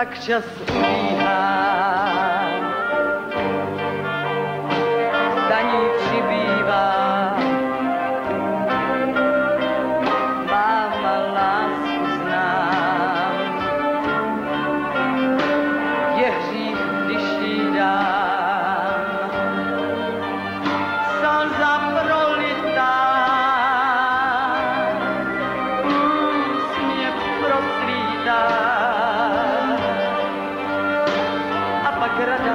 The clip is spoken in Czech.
pak čas ubíhá. Daní přibývá. Gracias.